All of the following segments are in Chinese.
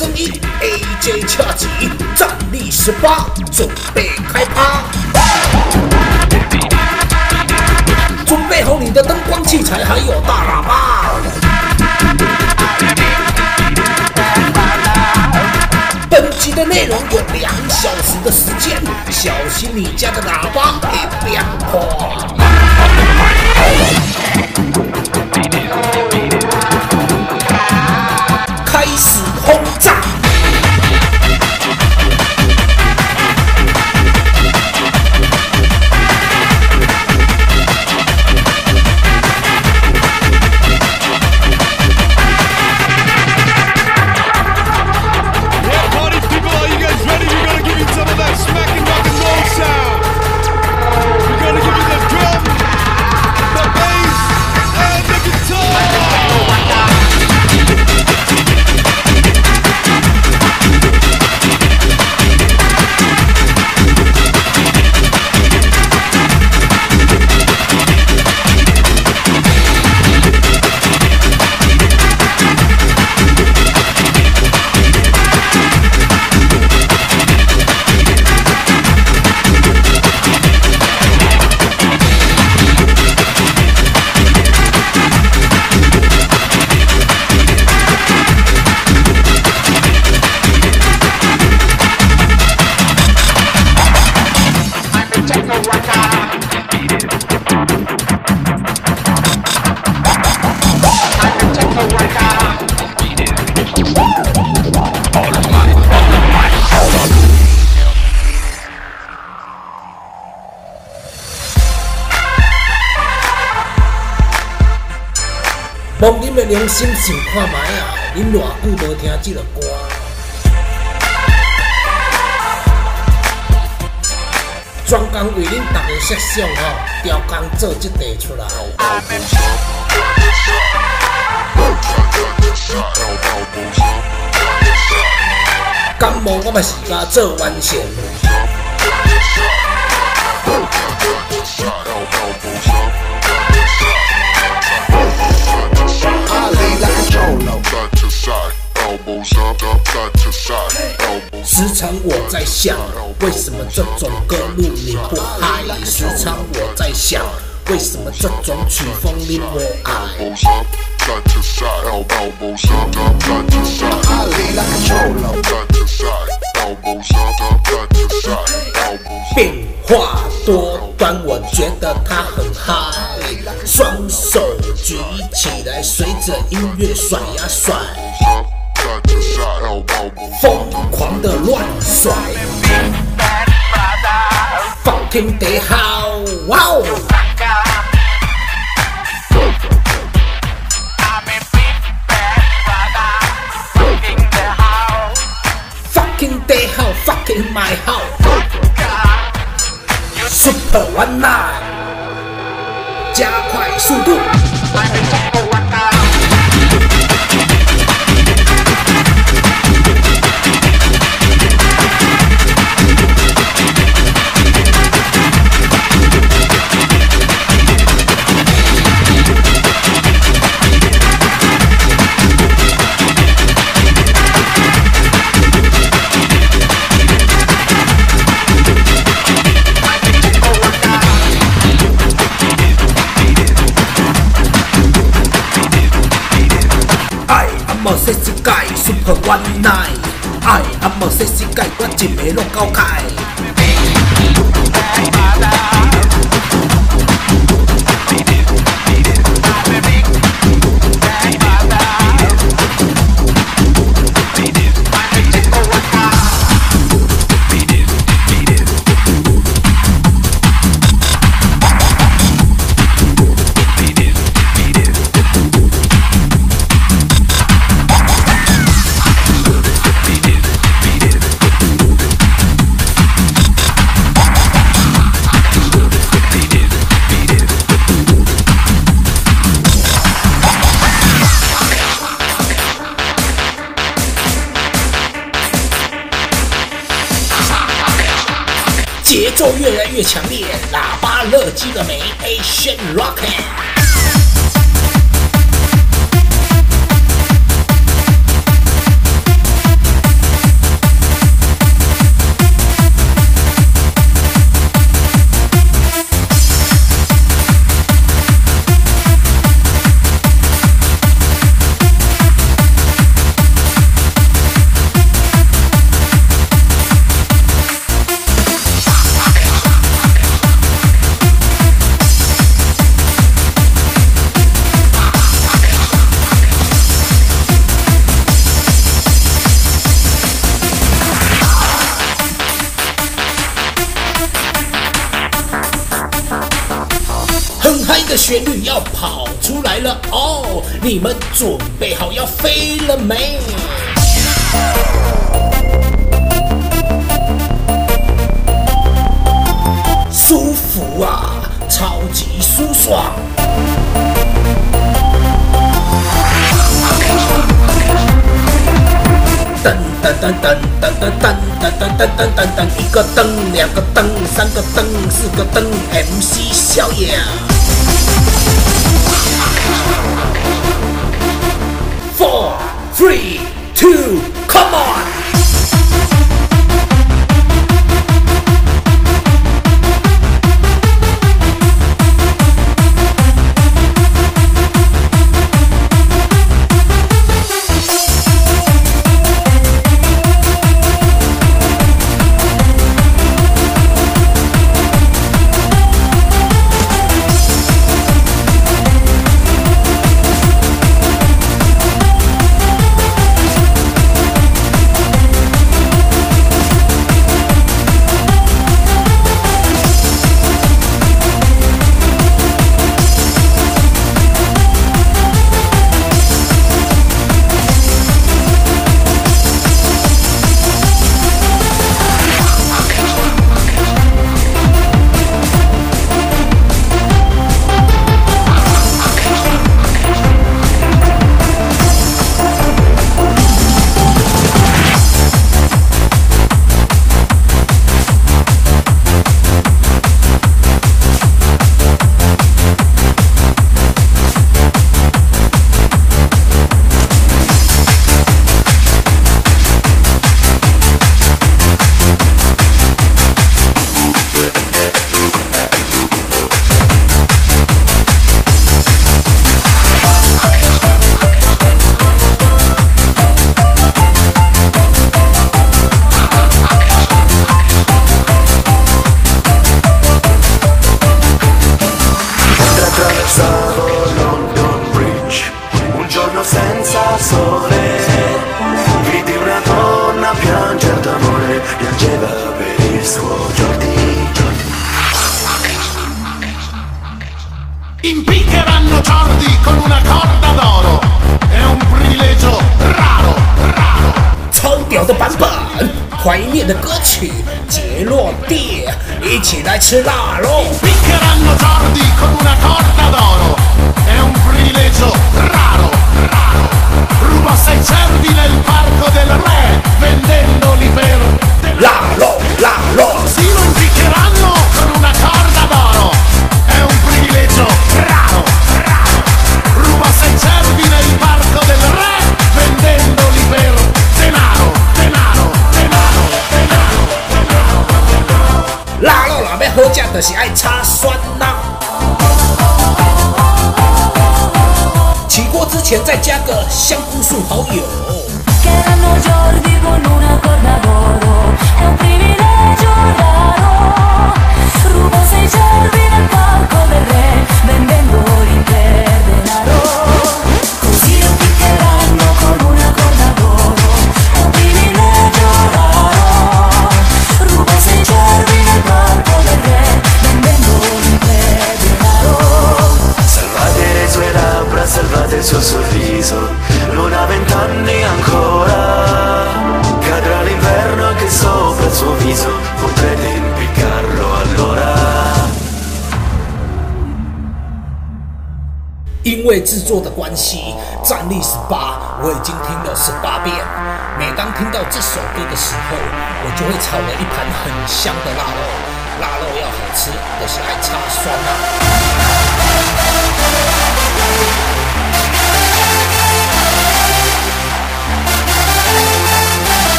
声音，AJ 恰吉，战力十八，准备开趴。准备好你的灯光器材，还有大喇叭。本集的内容有两小时的时间，小心你家的喇叭会变破。良心想看卖啊！恁偌久无听这个歌，专工为恁逐个设想吼，雕工做这题出来。感冒我嘛是甲做完成。时常我在想，为什么这种歌路你不爱？时常我在想，为什么这种曲风你不爱？变化多端，我觉得他很嗨，双手举起来，随着音乐甩呀甩。疯狂的乱甩，fucking 得好，哇哦 好，fucking 买好，super one night，加快速度。 世界 sexy guy, super one night. I am a sexy guy，我一个拢搞开。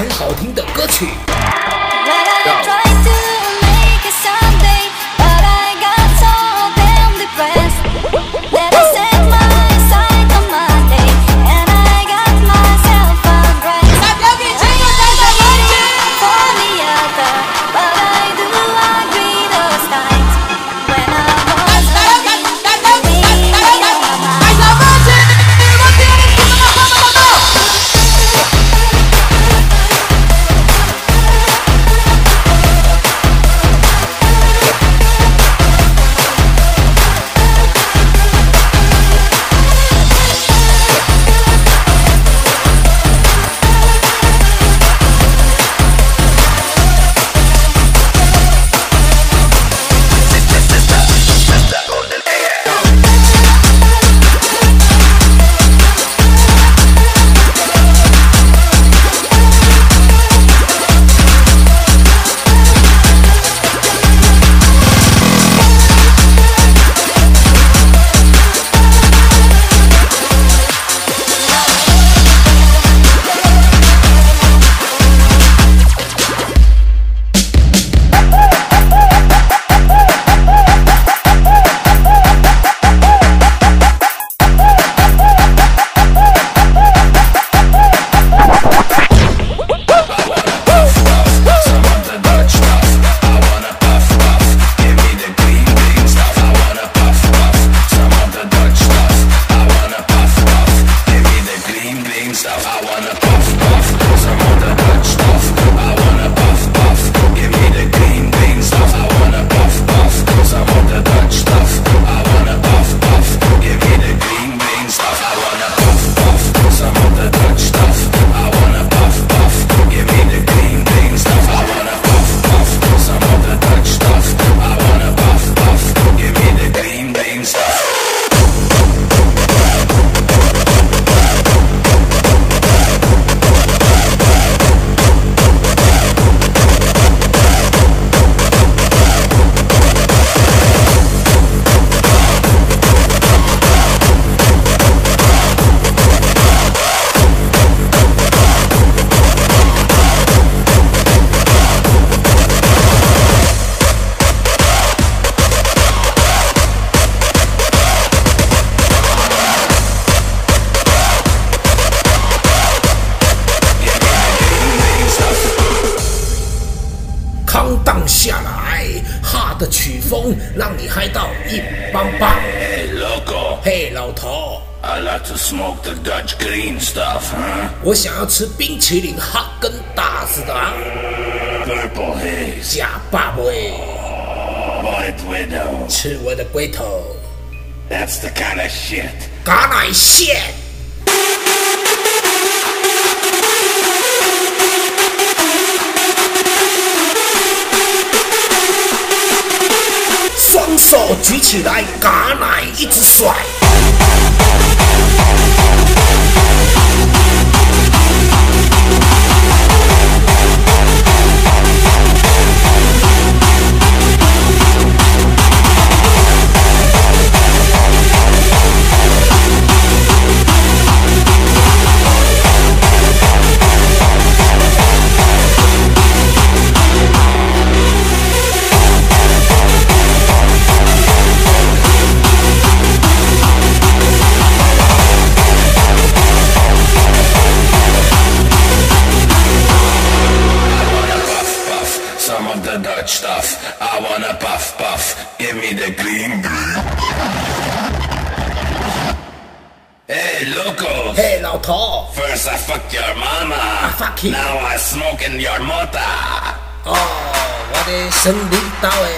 很好听的歌曲。要吃 Give me the green, green. Hey, loco. 嘿，老头，First I fucked your mama. fuck you. Now I smoking your mota. 哦，我的森林岛的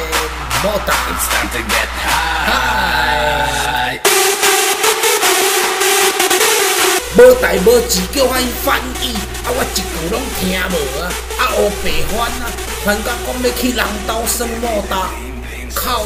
莫达。It's time to get high. 无代无志叫我翻译，啊我一句拢听无啊，啊黑白翻啊，翻甲讲要去人兜耍莫达，靠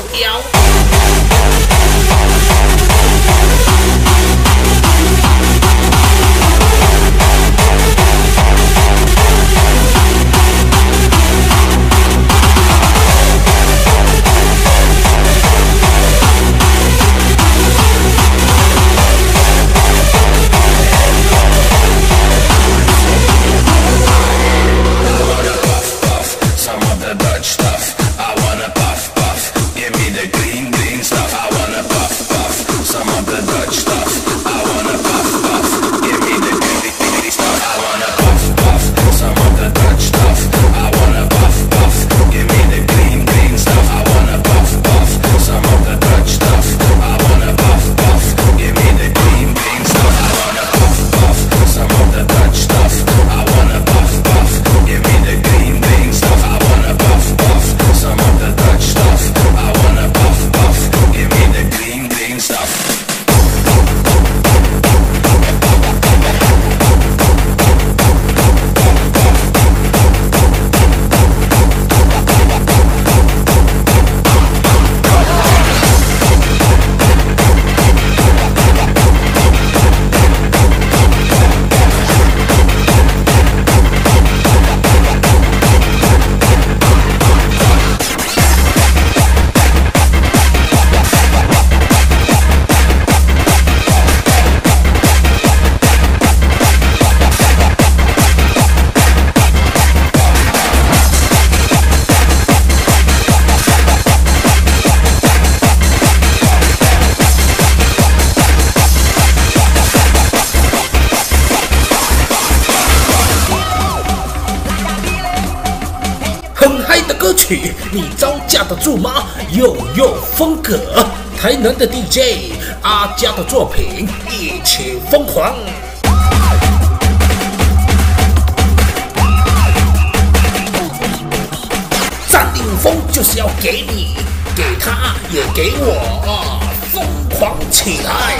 台南的 DJ 阿佳的作品，一起疯狂。占领风就是要给你，给他也给我，疯狂起来！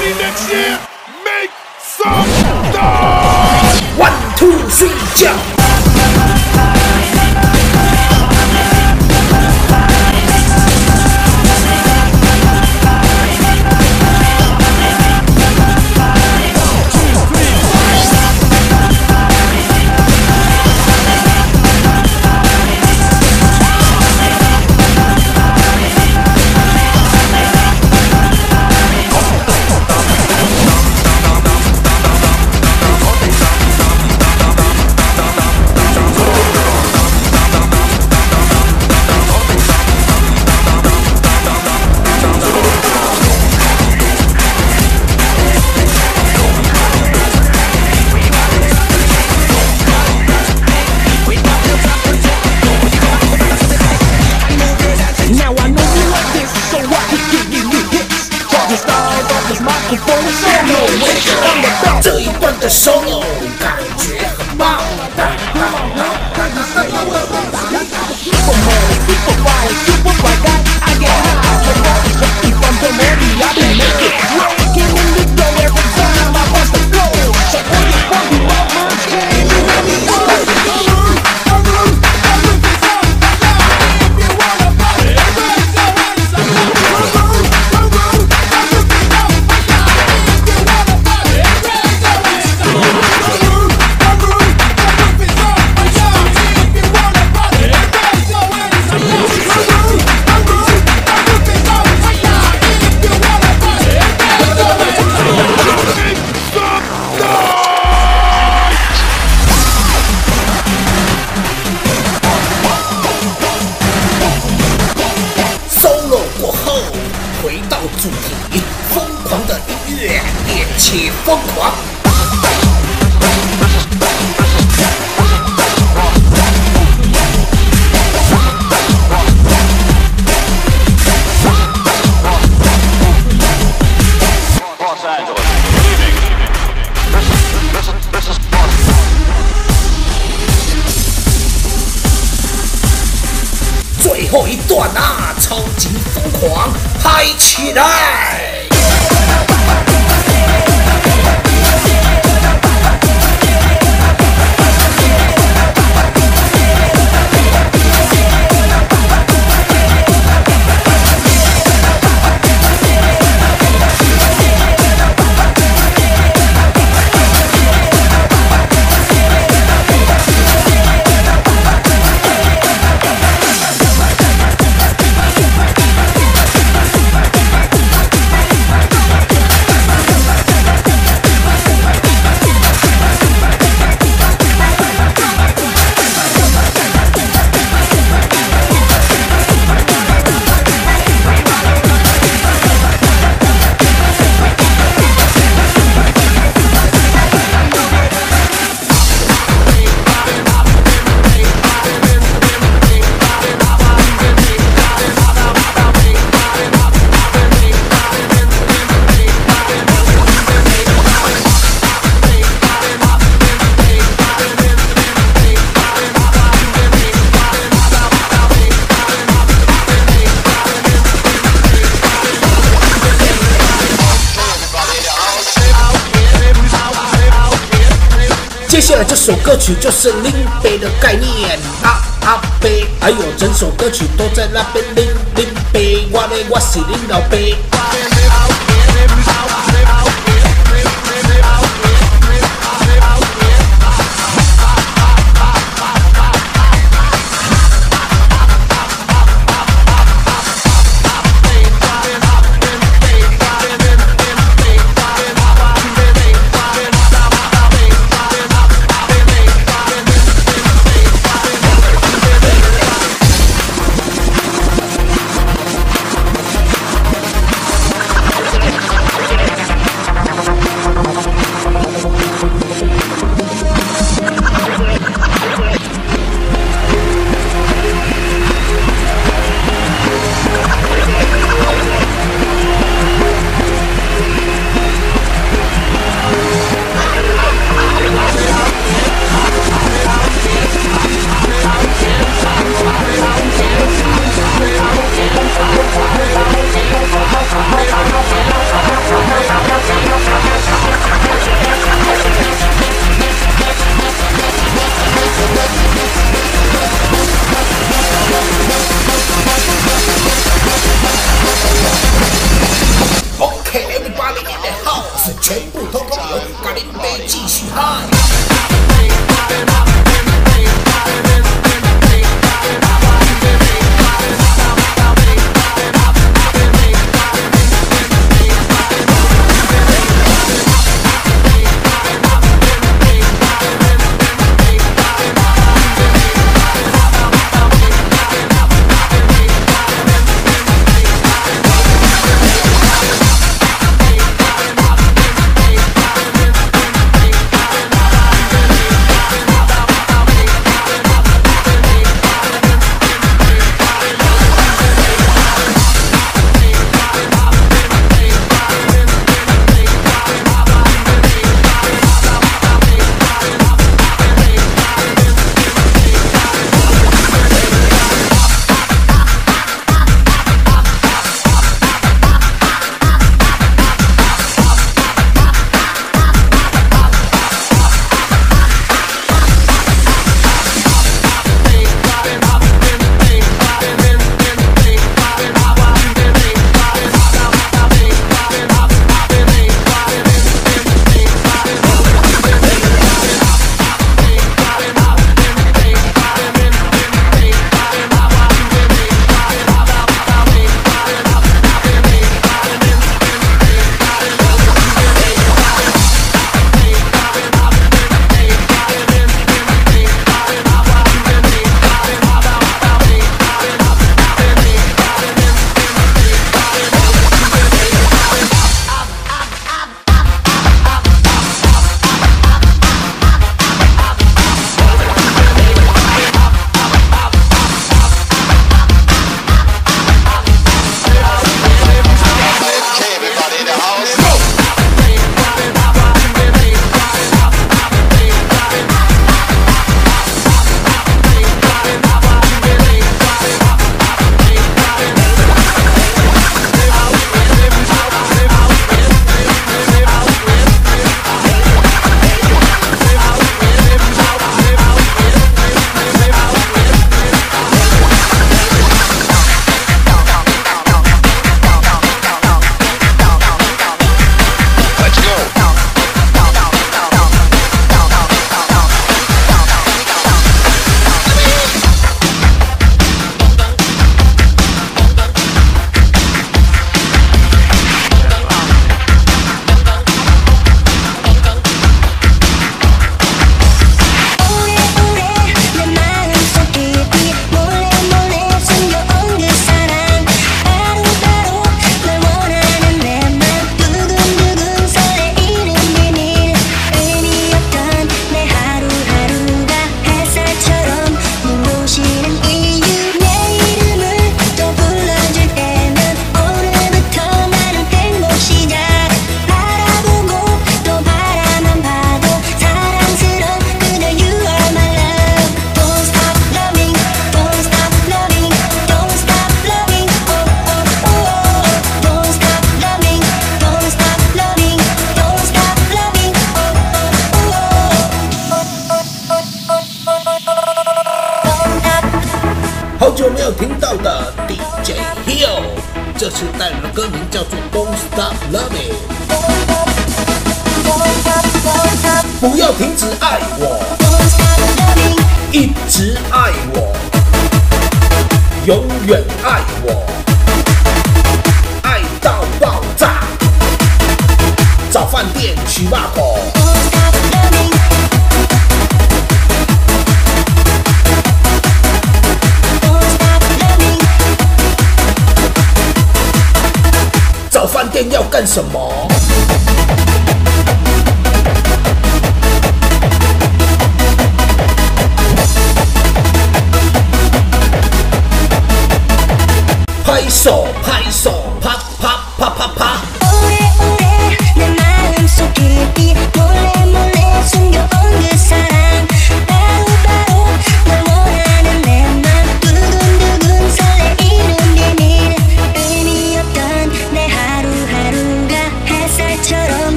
money next year. Make some noise! One, two, three, jump!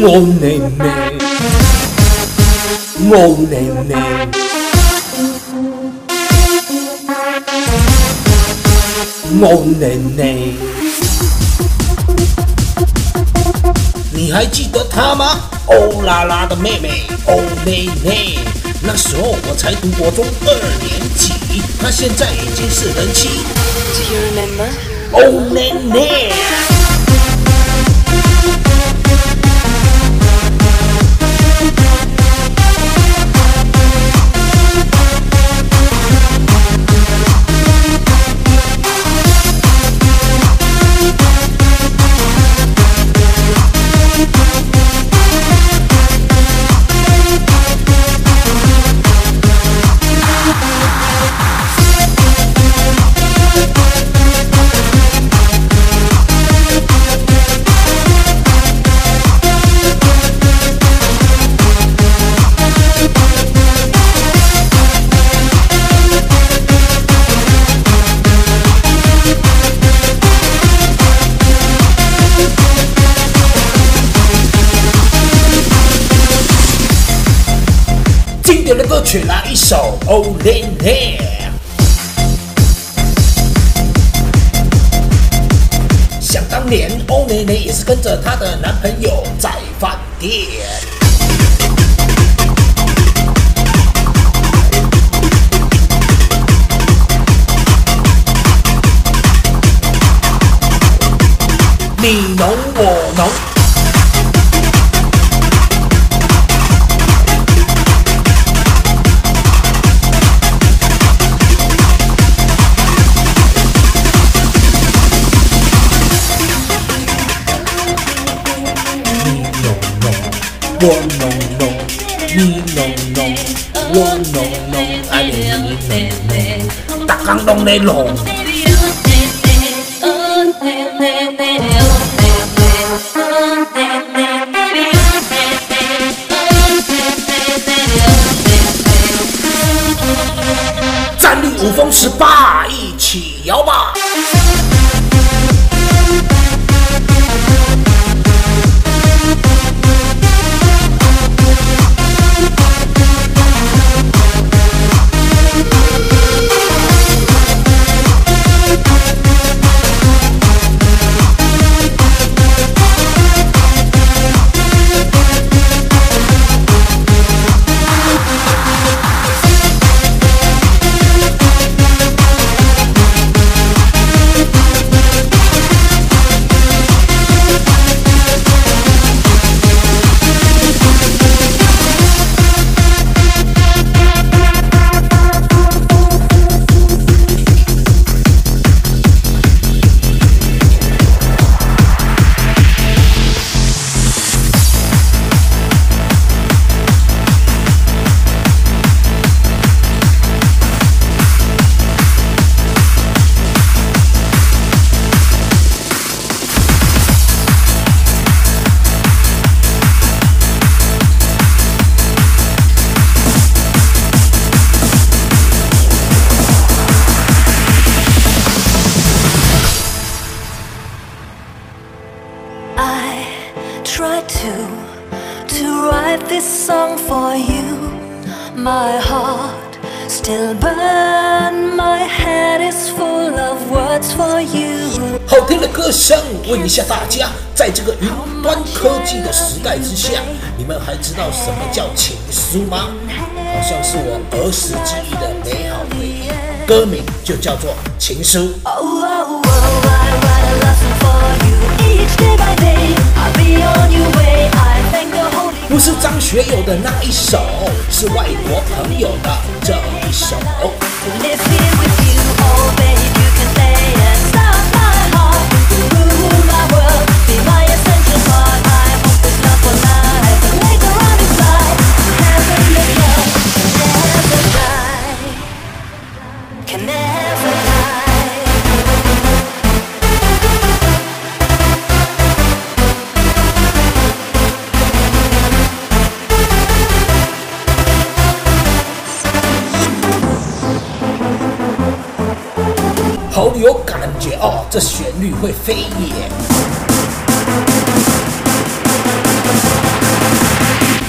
哦你你，哦你你。哦你你，你还记得她吗？欧啦啦的妹妹，欧妹妹，那时候我才读高中二年级，她现在已经是人妻。Do you remember? 哦妹妹。欧尼尼，想当年，欧尼尼也是跟着她的男朋友在饭店。你侬我。我浓浓，你浓浓，我浓浓，爱你浓浓，大家拢在浓。战大家在这个云端科技的时代之下你们还知道什么叫情书吗？好像是我儿时记忆的美好回忆歌名就叫做情书。不是张学友的那一首是外国朋友的这一首。好有感觉哦，这旋律会飞耶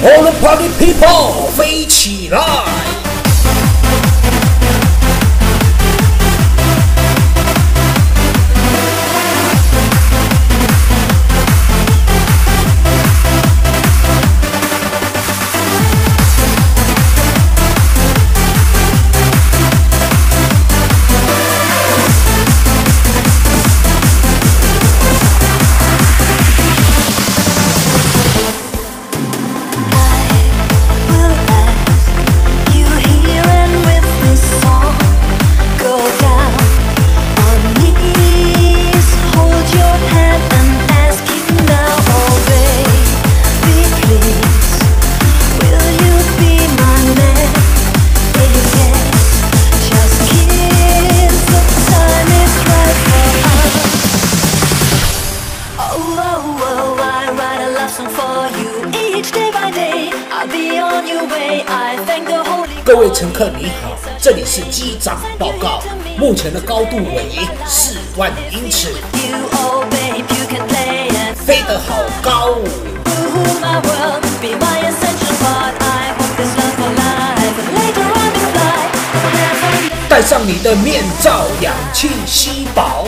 ！All the party people，飞起来！高度为四万英尺，飞得好高。戴上你的面罩，氧气吸饱。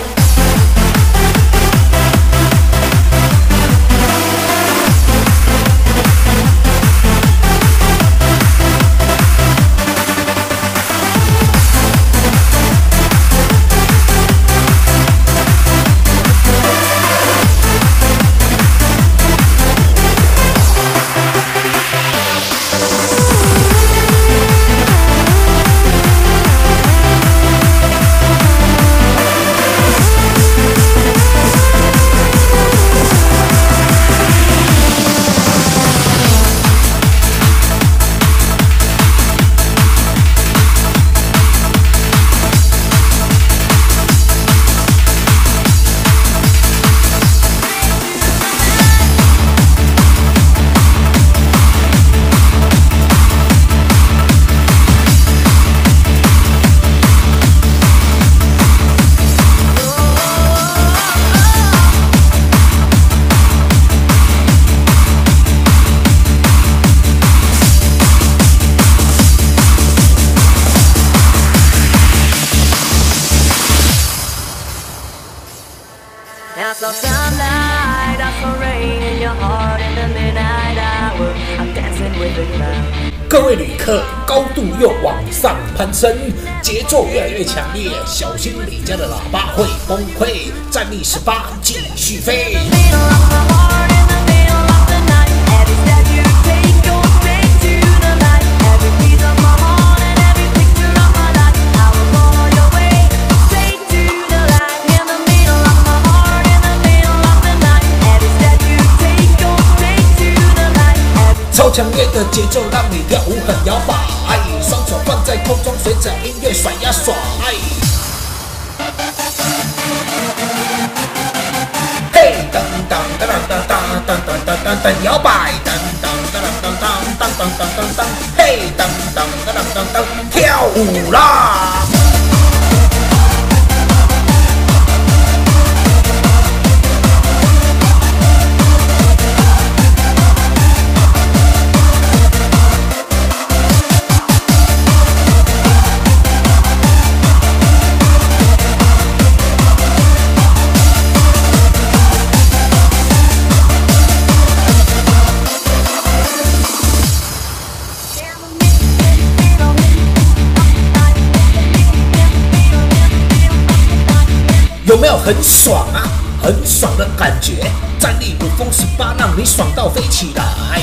神节奏越来越强烈小心你家的喇叭会崩溃站立十八继续飞。超强烈的节奏让你跳舞很摇摆。双手放在空中，随着音乐甩呀甩！嘿，噔噔噔噔噔噔噔噔噔，摇摆，噔噔噔噔噔噔噔噔噔，嘿，噔噔噔噔噔，跳舞啦！有没有很爽啊？很爽的感觉，战力五峰十八，让你爽到飞起来。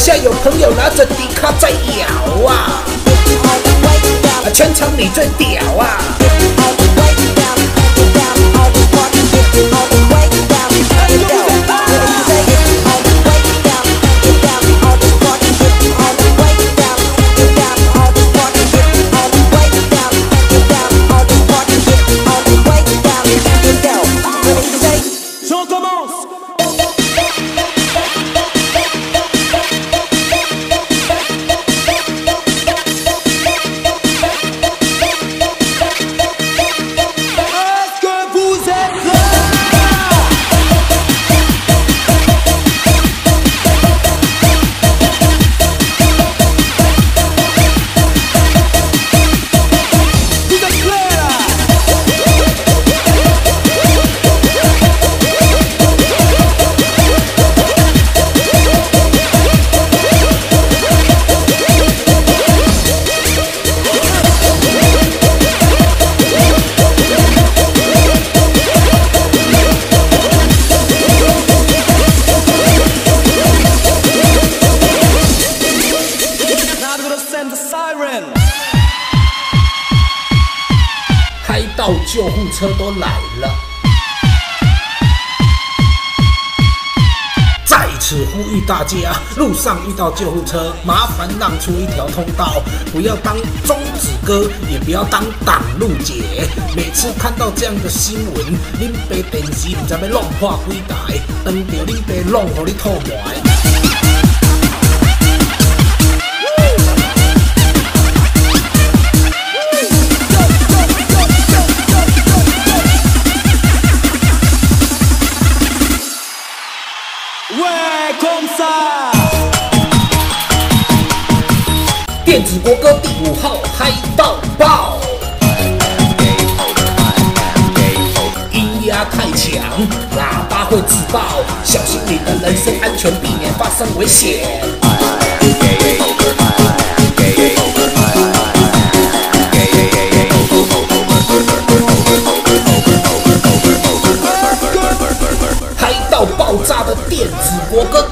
下有朋友拿着迪卡在摇啊，全场你最屌。到救护车，麻烦让出一条通道，不要当中指哥，也不要当挡路姐。每次看到这样的新闻，恁爸电视唔知要弄破几台，等到恁爸弄互你吐埋。爆，小心你的人身安全，避免发生危险。嗨到爆炸的电子国歌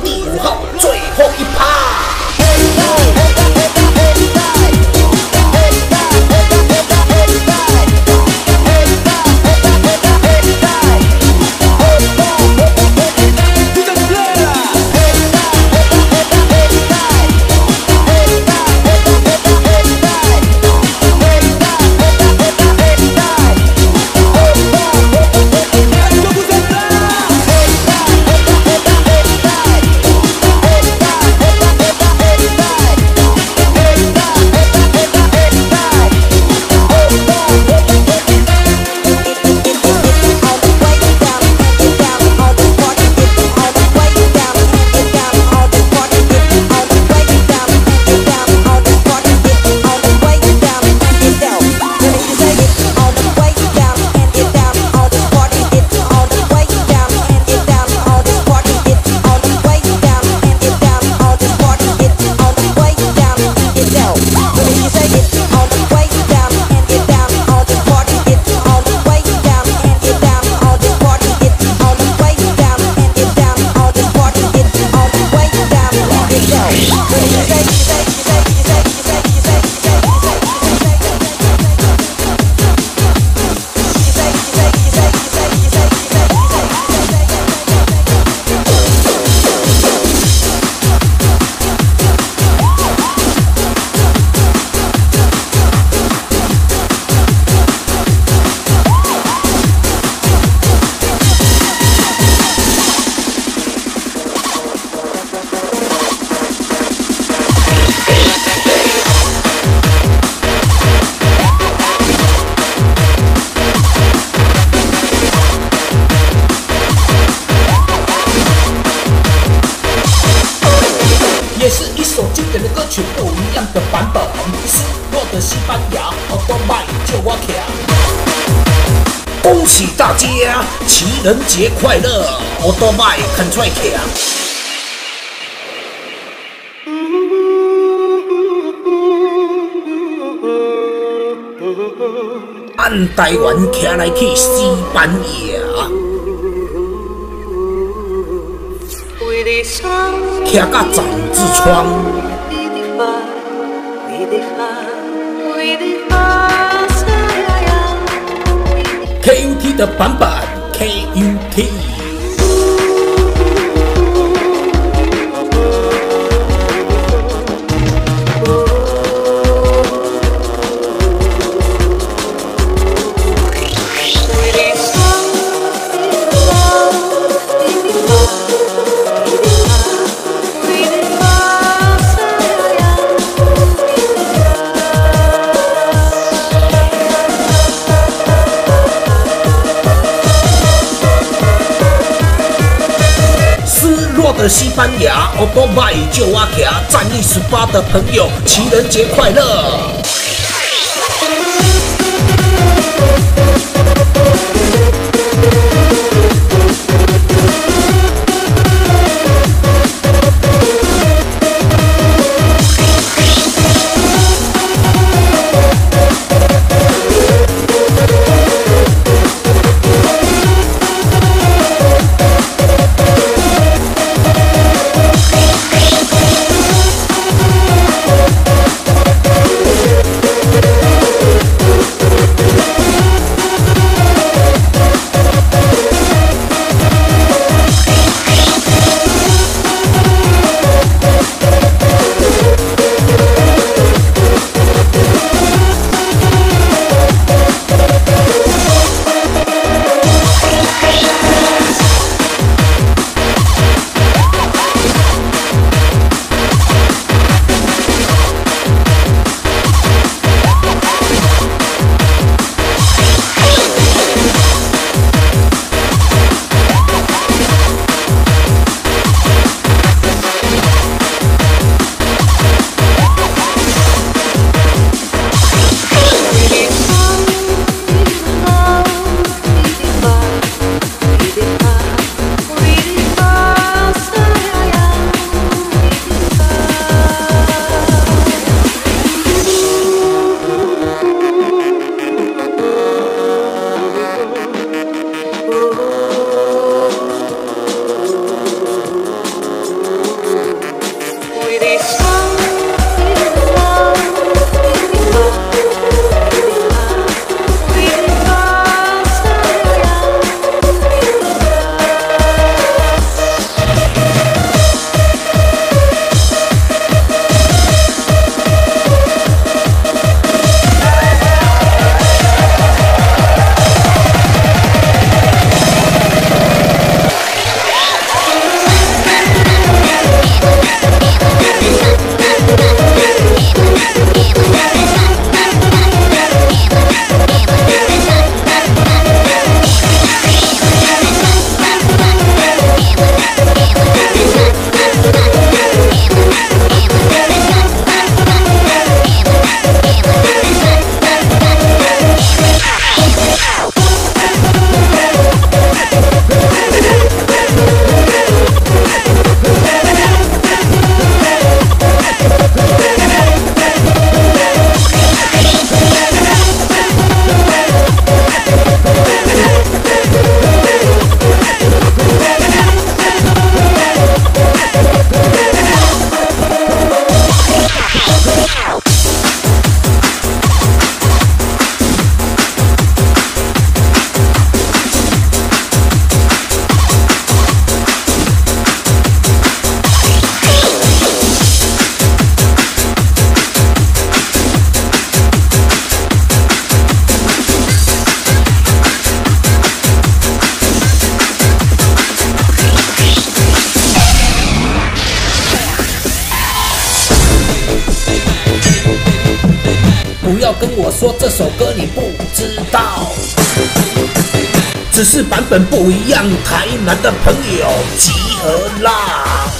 本不一样。台南的朋友集合啦！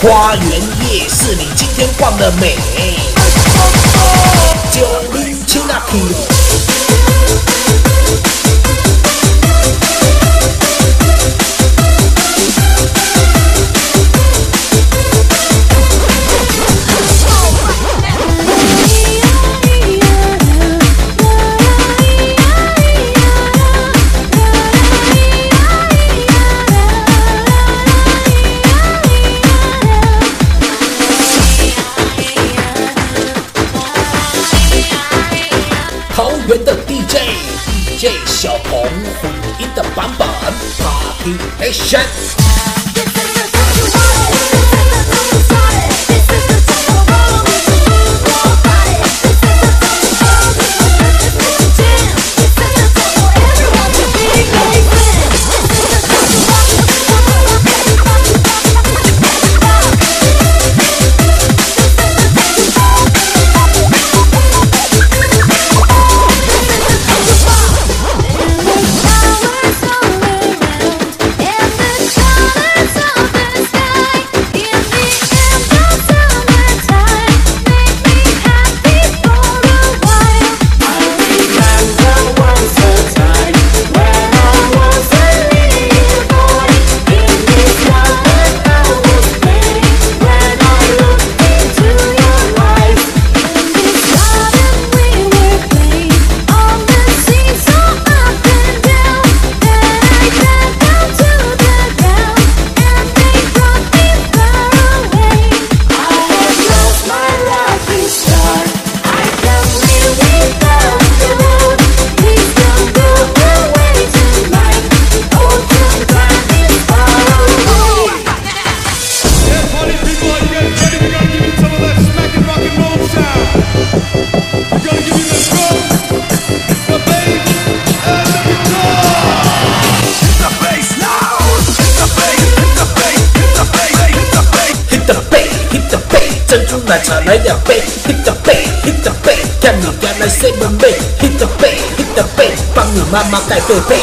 花园夜市，你今天逛得美？珍珠奶茶来点背。Hit the bay, hit the bay，看你敢来 seven 杯。Hit the bay, hit the bay，帮你妈妈盖被被。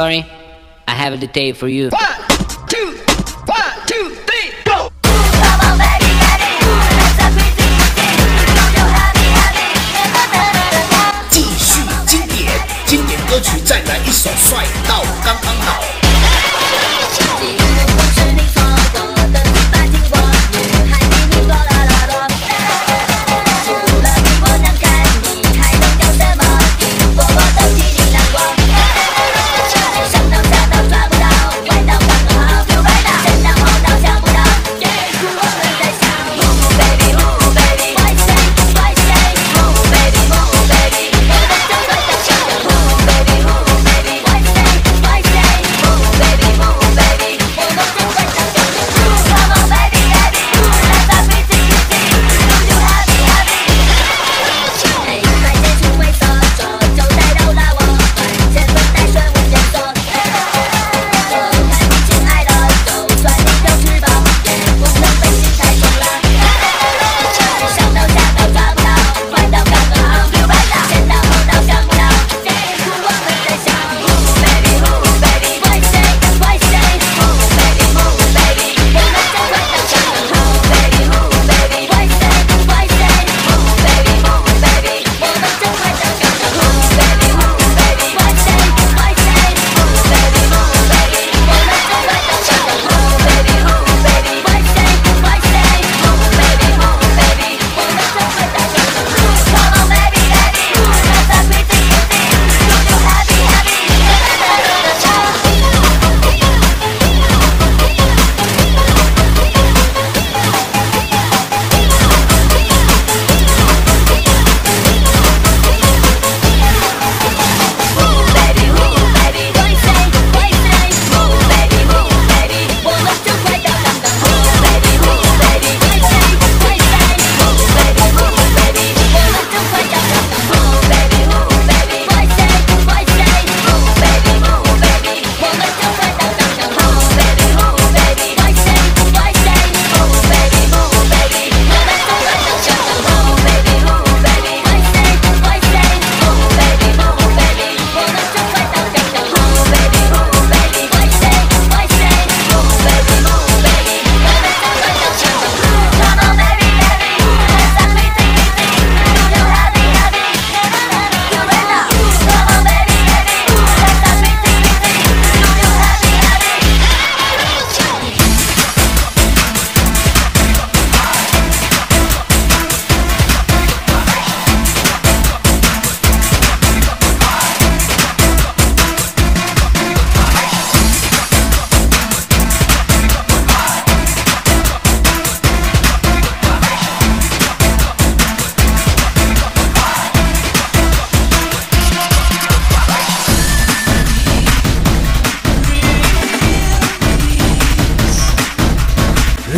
Sorry, I have a detail for you. Come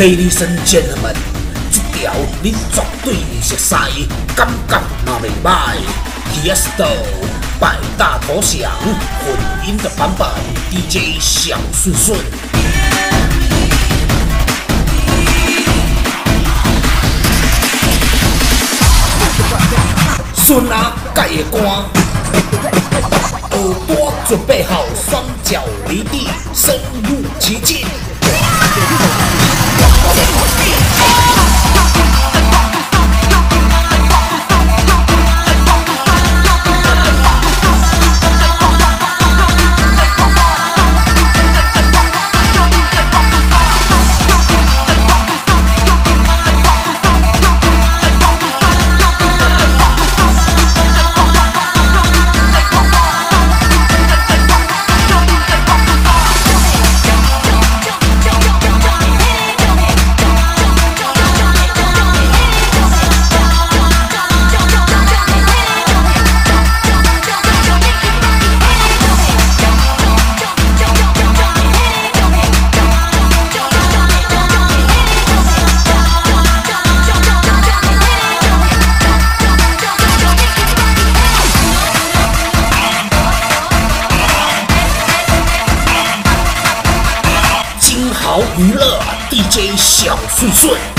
Ladies and gentlemen，这条你绝对唔熟悉，感觉嘛袂歹。Tiesto 百大头响混音的版本，DJ 小顺顺。孙啊，盖的歌，耳朵准备好，双脚离地，深入其境。金顺顺。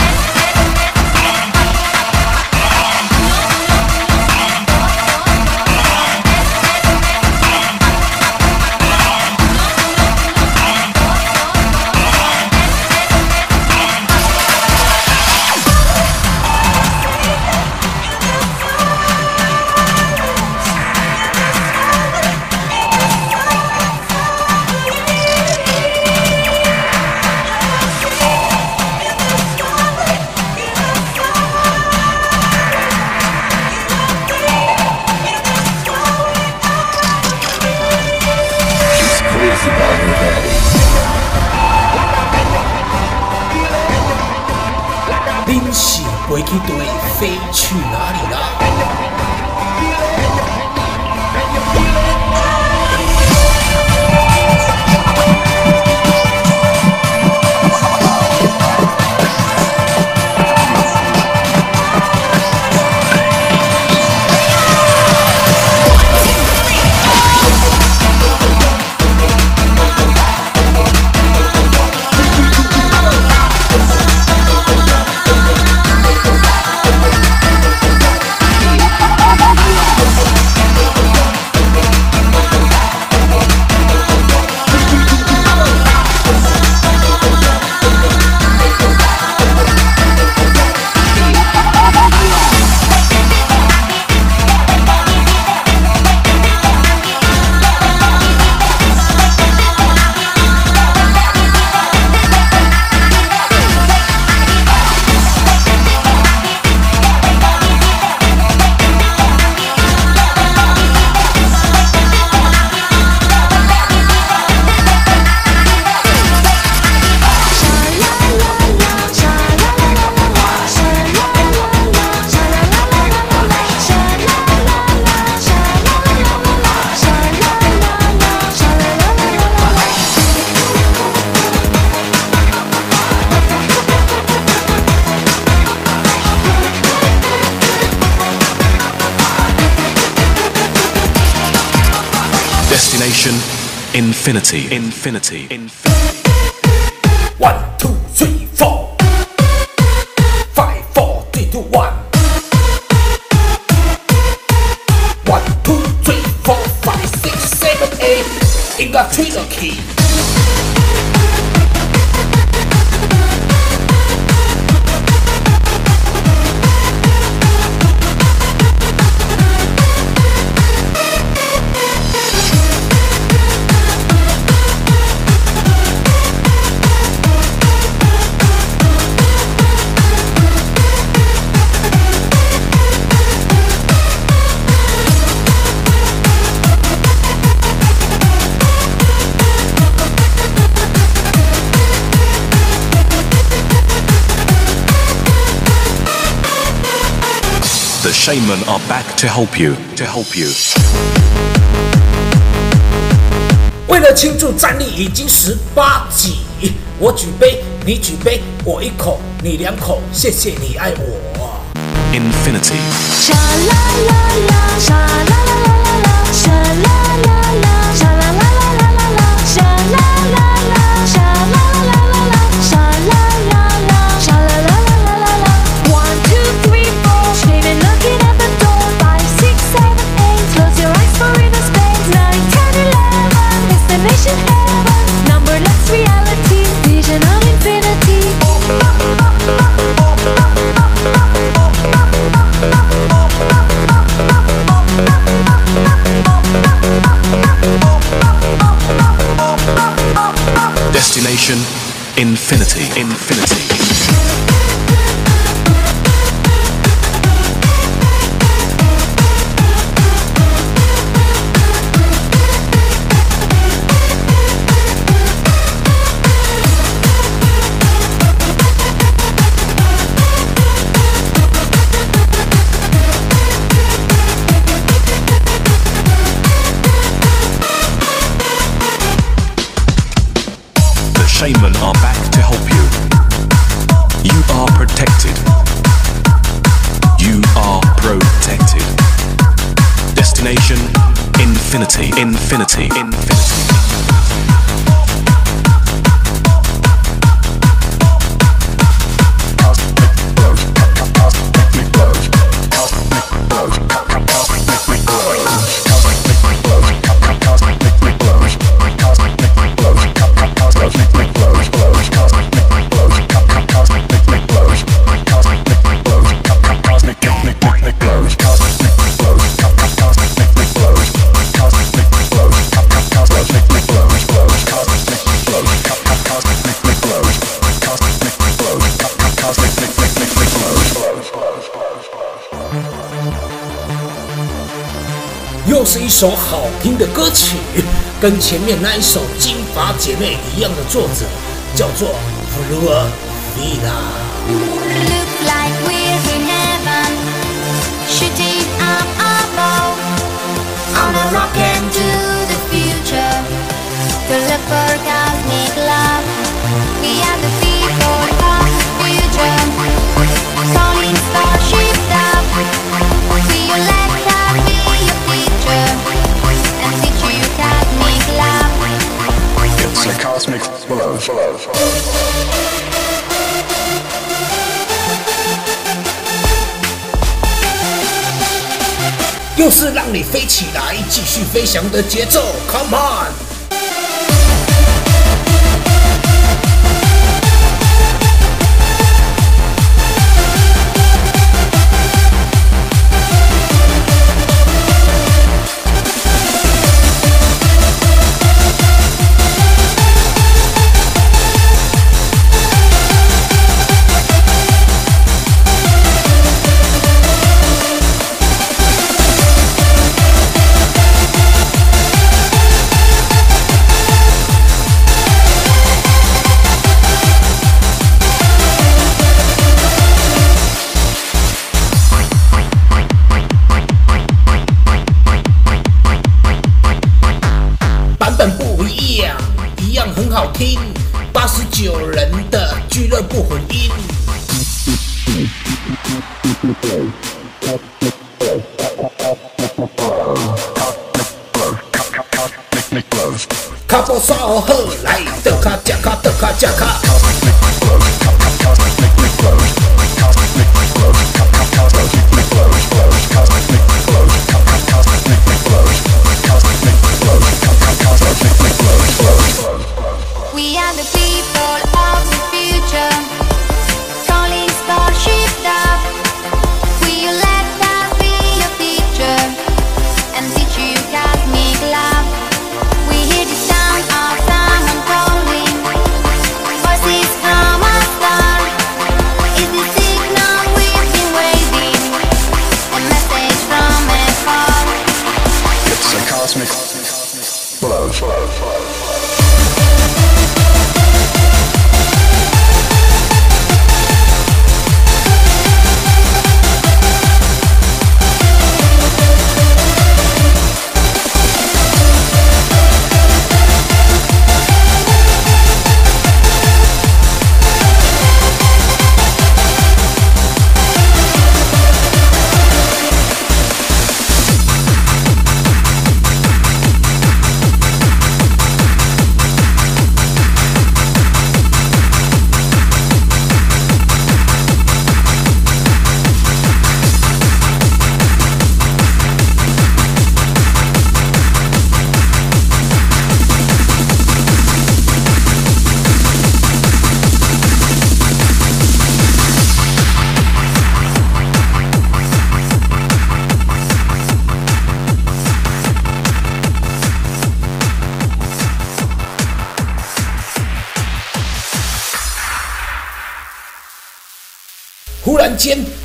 维基队飞去哪里了？Infinity. Infinity. Infinity. to help you to help you. 为了庆祝战力已经十八级我举杯你举杯我一口你两口谢谢你爱我。Infinity. Shaman are back to help you. You are protected. You are protected. Destination Infinity. Infinity. Infinity. 一首好听的歌曲跟前面那一首金发姐妹一样的作者叫做 Floor Fed Forgot me Up 就是让你飞起来，继续飞翔的节奏，Come on！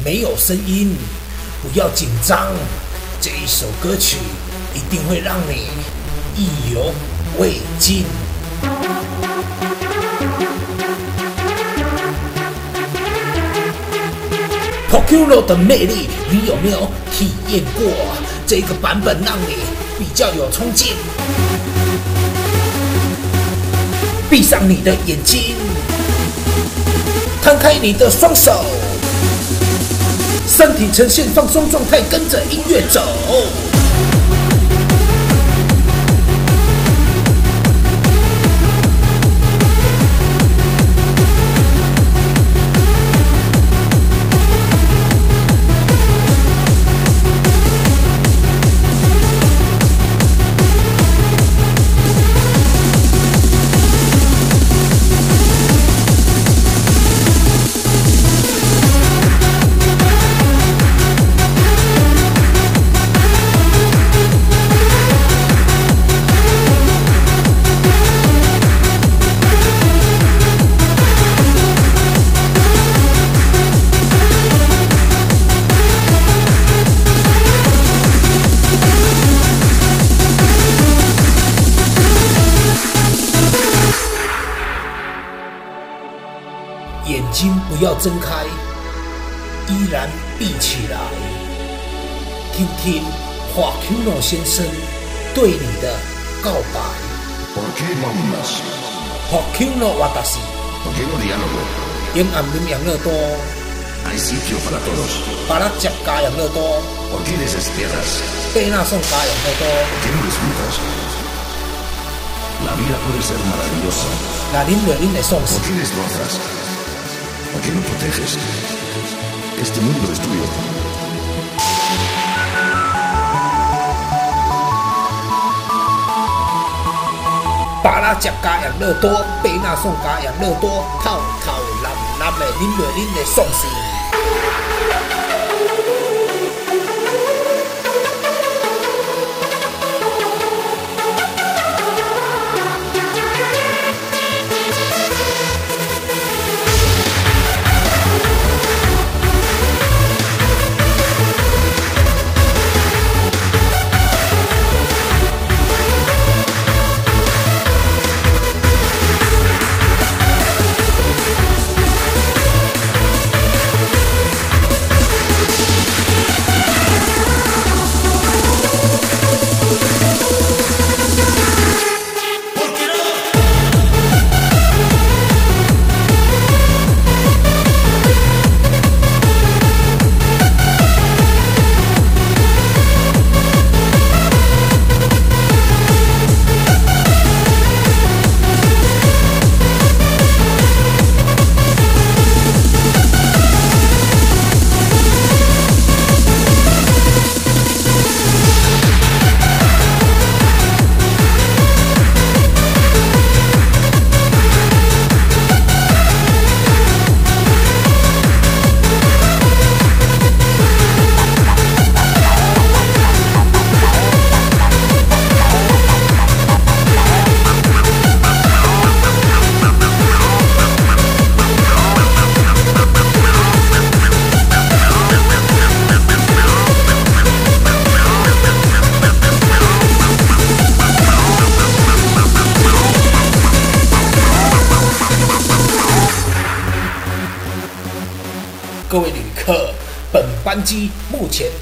没有声音，不要紧张，这一首歌曲一定会让你意犹未尽。Poculo 的魅力，你有没有体验过？这个版本让你比较有冲劲。闭上你的眼睛，摊开你的双手，身体呈现放松状态，跟着音乐走。睁开，依然闭起来，听听华 Q 诺先生对你的告白。¿Por qué bombas? 学 Q の私，¿Por qué no diálogo? 永暗林养乐多，Hay sitio para todos. 巴拉加加养乐多，¿Por qué desesperas? 贝纳颂加养乐多，¿Por qué no disfrutas? La vida puede ser maravillosa. 那林蕊林的颂 ¿Por 词，qué destrozas? ¿Por qué no proteges? Este mundo es tuyo. 巴拉加加养乐多，贝纳颂加养乐多，套套蓝蓝的林蕊林的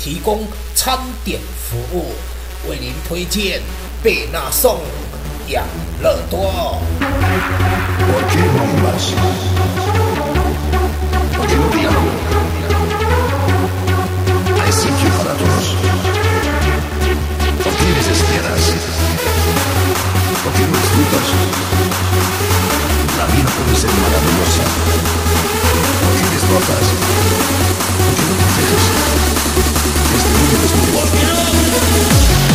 提供餐点服务，为您推荐贝纳颂、养乐多。There's no one.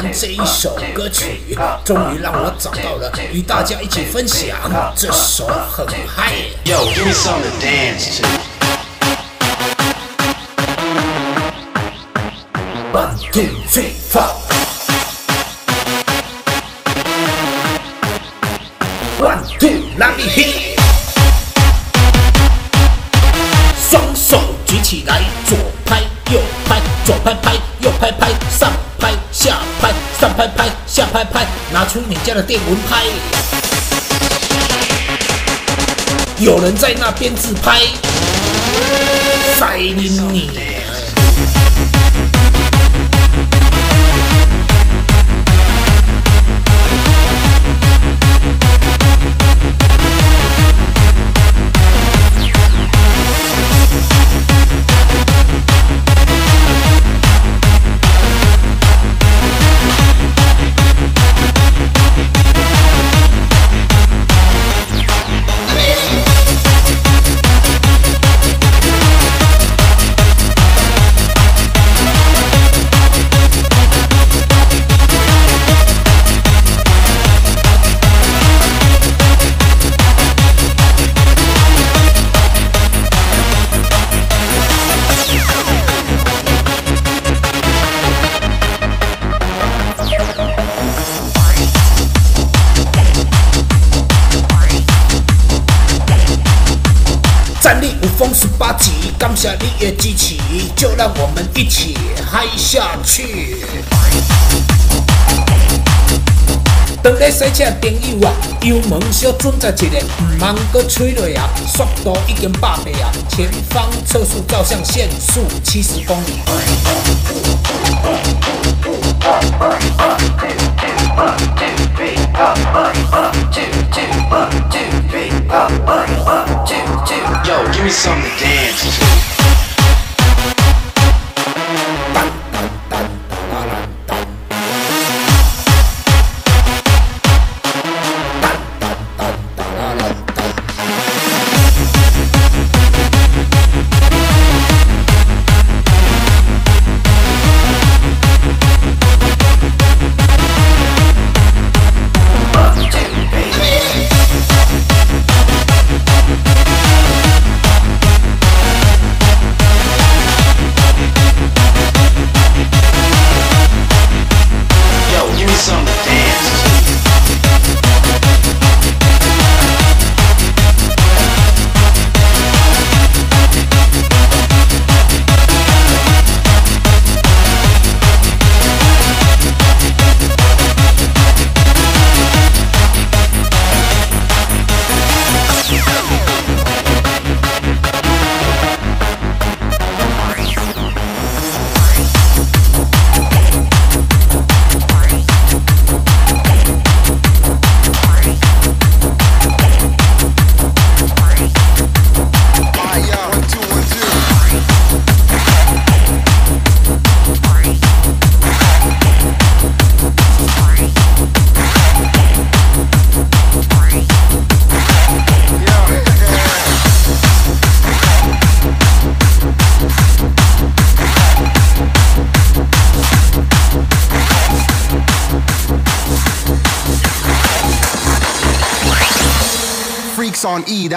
欢这一首歌曲，终于让我找到了与大家一起分享。这首很嗨。Yo, give me something to dance to. One two three four。One two，let me hit。拿出你家的电蚊拍。有人在那边自拍，塞你让我们一起嗨下去。当咧洗车的朋友啊，油门小准在一个，唔通搁吹落啊，速度已经百倍啊，前方测速照相限速七十公里。Yo, give me something to dance to.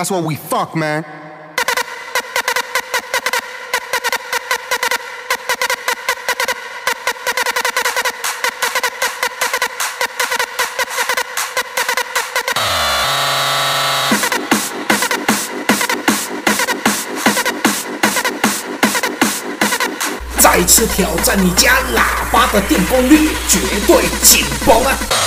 That's what we fuck, man. 再次挑战你家喇叭的电功率，绝对紧绷啊！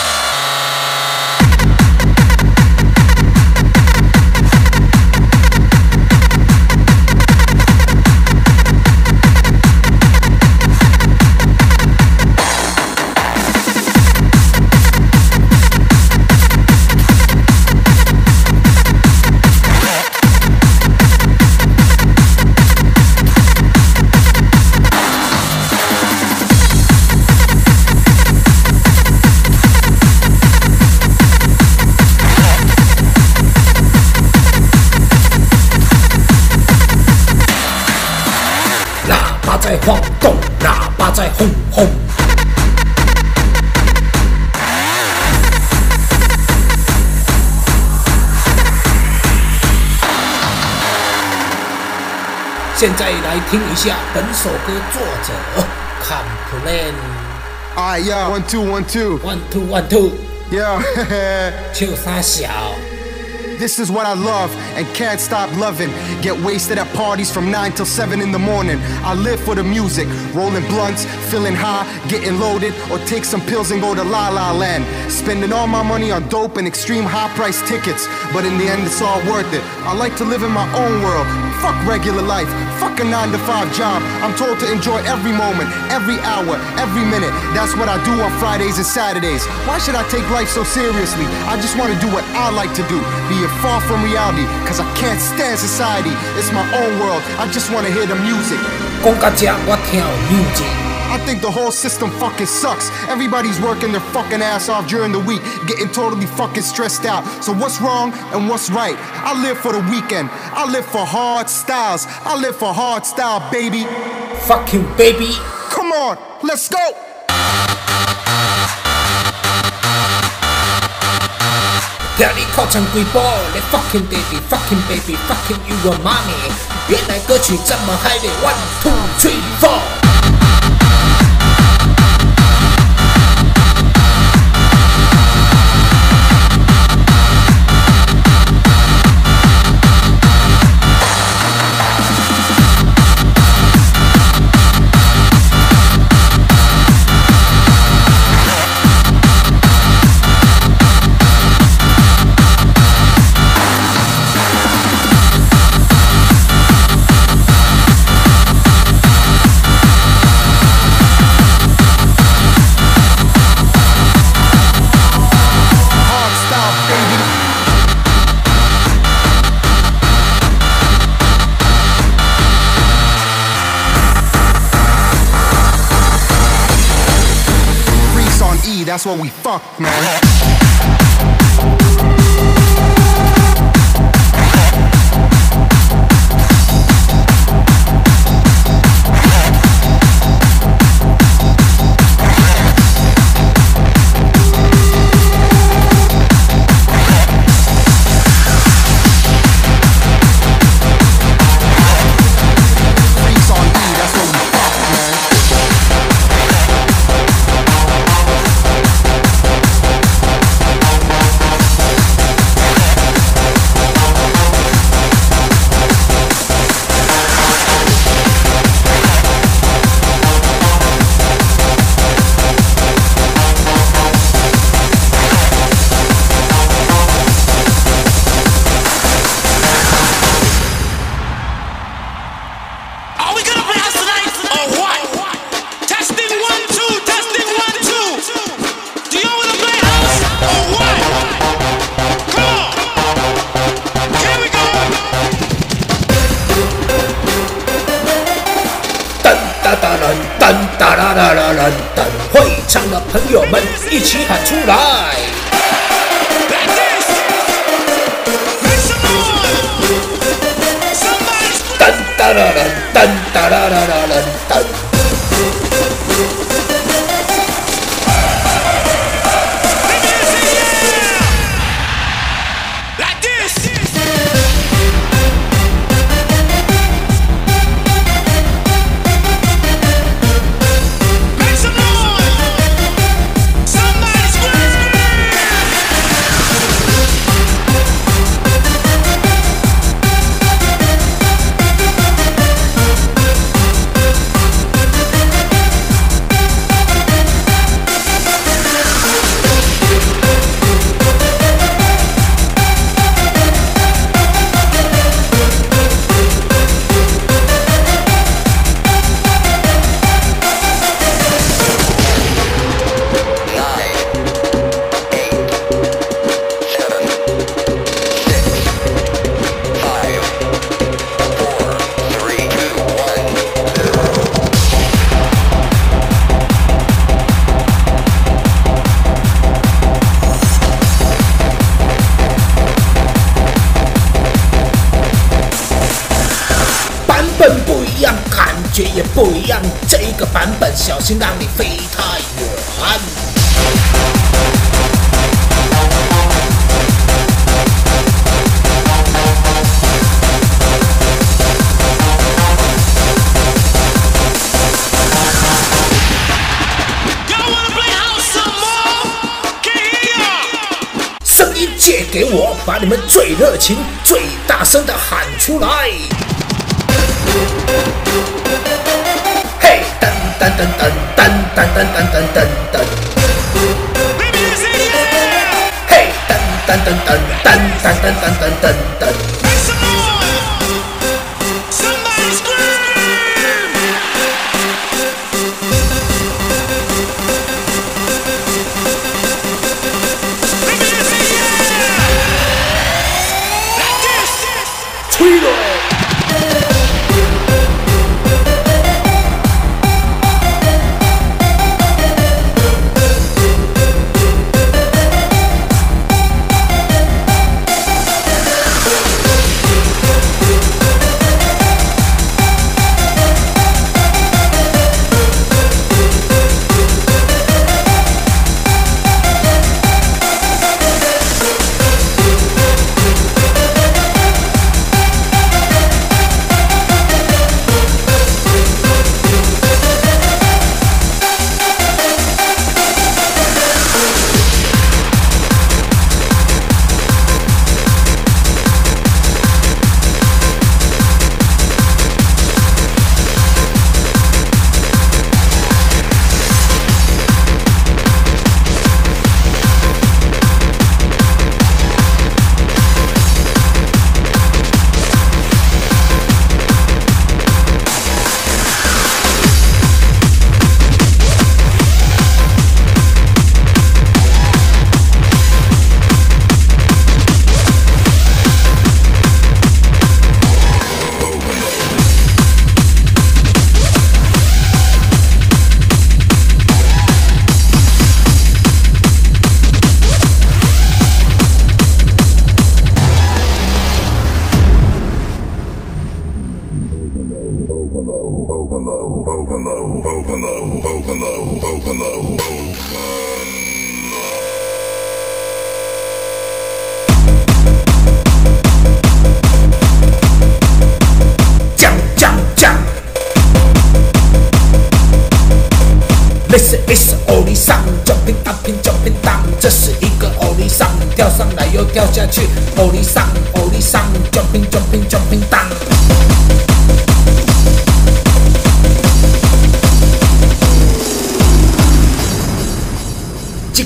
动，喇叭在轰轰。现在来听一下本首歌作者 Comp len Alright, yeah, one, two, one, two. one two one two，Yeah. 秋三小。This is what I love and can't stop loving. Get wasted at parties from 9 till 7 in the morning. I live for the music, rolling blunts, feeling high, getting loaded, or take some pills and go to La La Land. Spending all my money on dope and extreme high price tickets, but in the end, it's all worth it. I like to live in my own world. Fuck regular life, fuck a 9 to 5 job. I'm told to enjoy every moment, every hour, every minute. That's what I do on Fridays and Saturdays. Why should I take life so seriously? I just want to do what I like to do. Be it far from reality, cause I can't stand society. It's my own world. I just want to hear the music. 讲到这，我听有 music。 I think the whole system fucking sucks. Everybody's working their fucking ass off during the week, getting totally fucking stressed out. So what's wrong and what's right? I live for the weekend. I live for hard styles. I live for hard style, baby. Fucking baby， Come on, let's go. 听你口唱几波，你 fucking daddy fucking baby fucking you a mommy。原来歌曲这么嗨烈，one two three four。 That's what we fuck, man.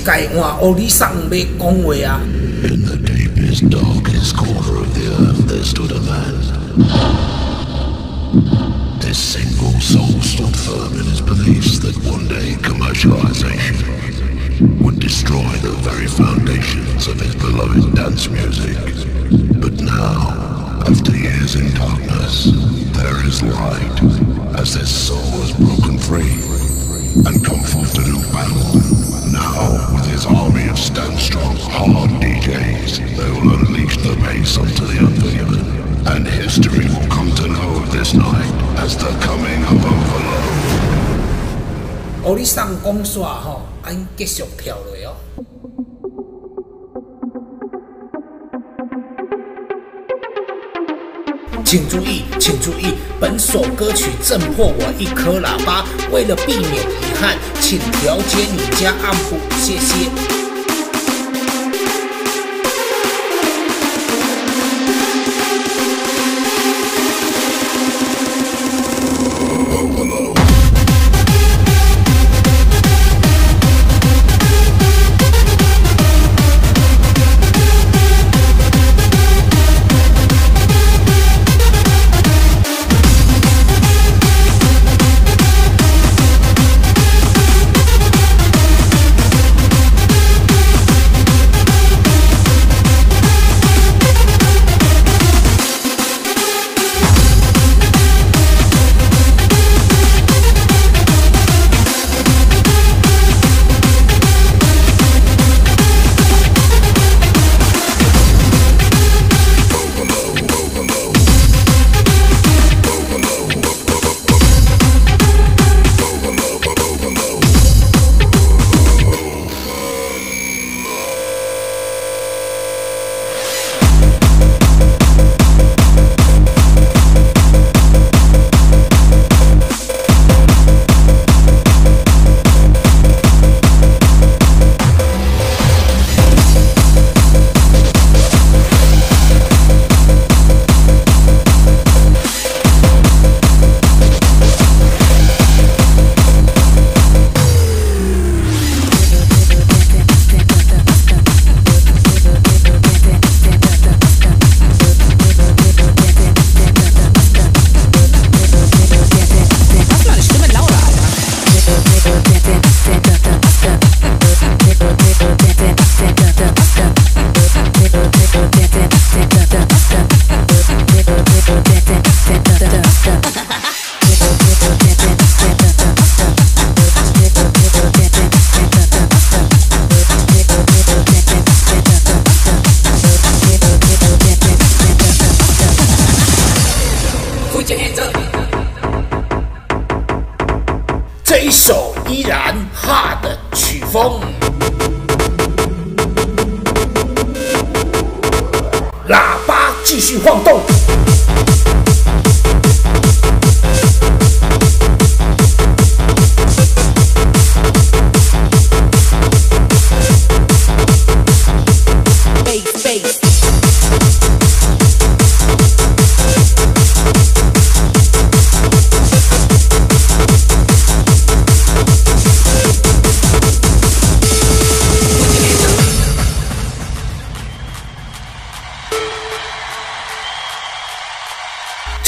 这个换欧丽桑要讲话啊。 In the deepest, darkest corner of the earth, there stood a man. This single soul stood firm in his beliefs that one day commercialization would destroy the very foundations of his beloved dance music. But now, after years in darkness, there is light, as this soul has broken free and come forth to do battle. Now, with his army of stand-strong, hard DJs, they will unleash the bass onto the unforgiven, and history will come to know of this night as the coming of Overload. 欧丽桑讲煞吼，俺继续跳落哦。 请注意，请注意，本首歌曲震破我一颗喇叭。为了避免遗憾，请调节你家暗部，谢谢。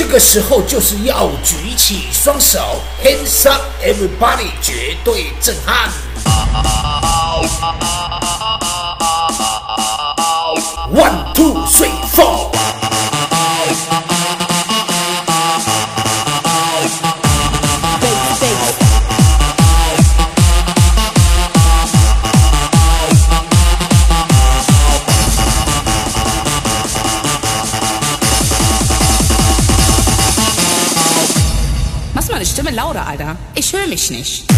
这个时候就是要举起双手，hands up everybody，绝对震撼。নিস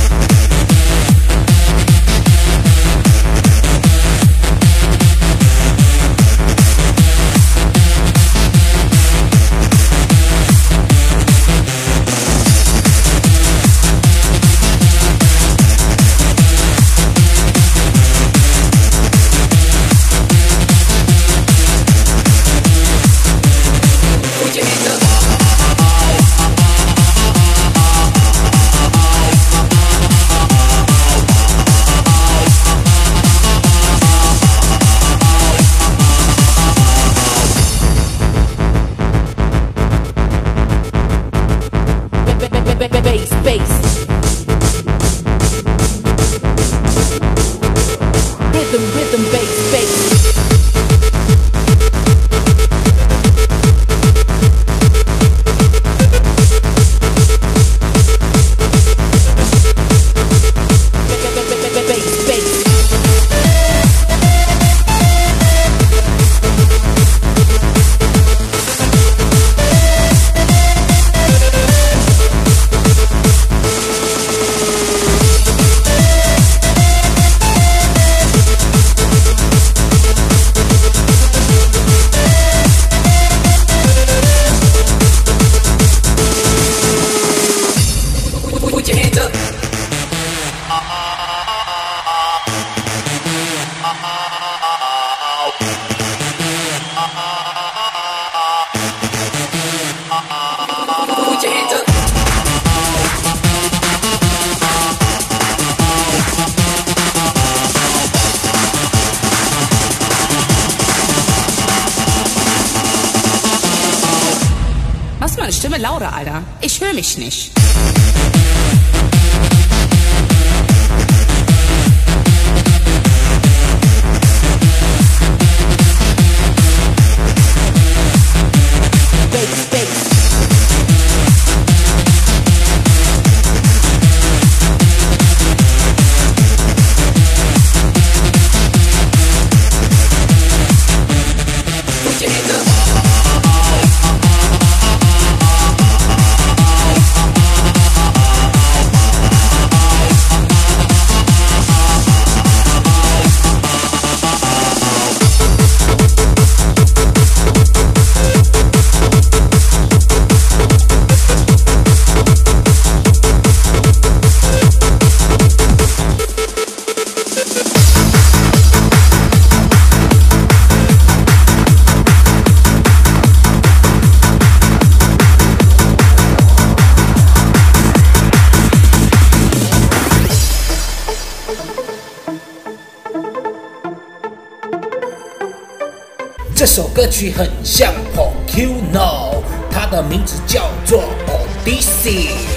曲很像 Pokuno，它的名字叫做 Odyssey。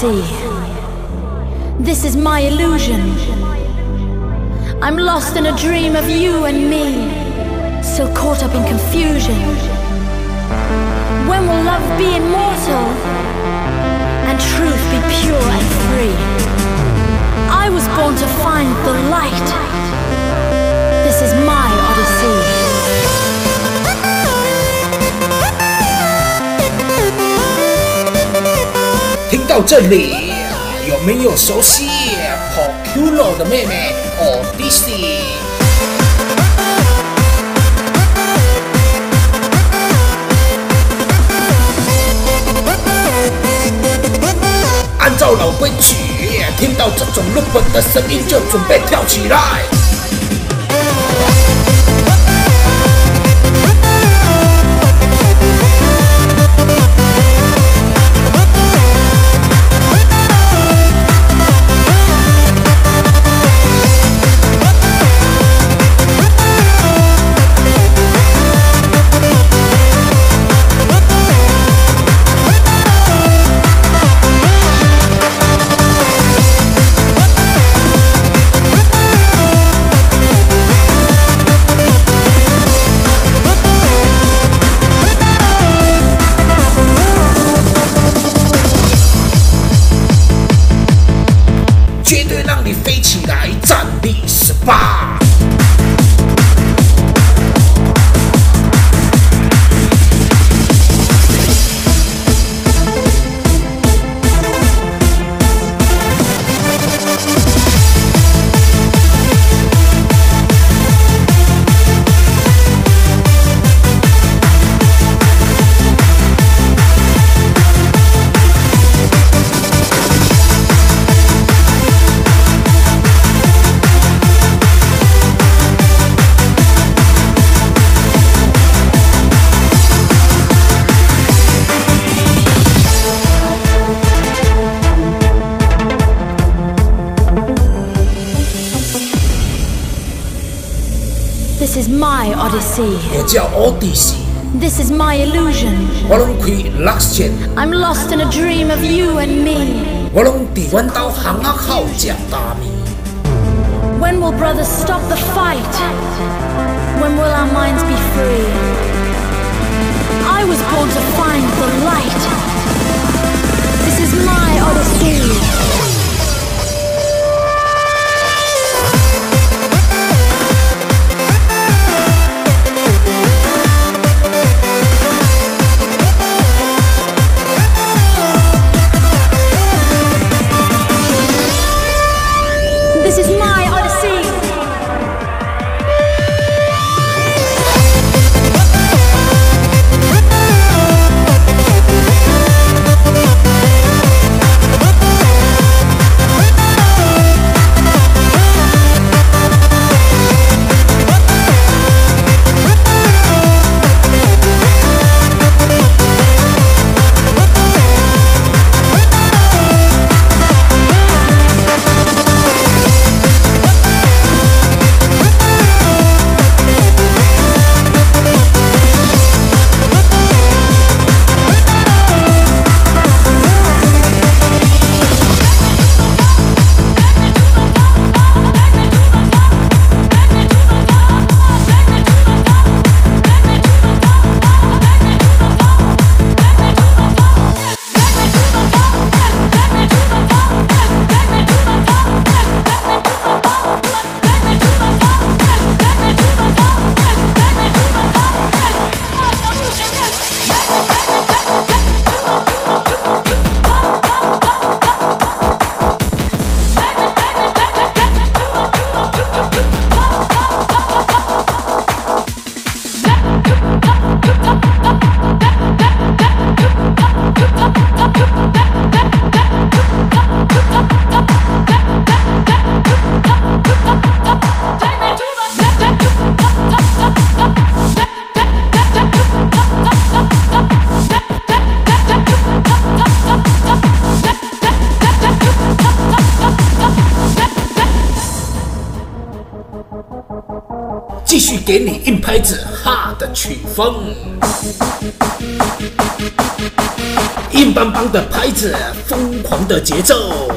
This is my This is my illusion. I'm lost in a dream of you and me, still caught up in confusion. When will love be immortal and truth be pure and free? I was born to find the light. This is my odyssey. 到这里，有没有熟悉 Popular 的妹妹 Odyssey？按照老规矩，听到这种日本的声音就准备跳起来。Odyssey. This is my illusion. I'm lost in a dream of you and me. When will brothers stop the fight? When will our minds be free? I was born to find the light. This is my Odyssey. 给你硬拍子哈的曲风，硬邦邦的拍子，疯狂的节奏。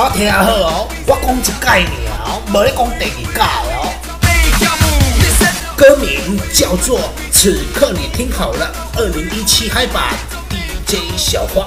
我听好哦，我讲一届尔哦，无讲第二届哦。歌名叫做《此刻你听好了》，二零一七嗨版 DJ 小黄。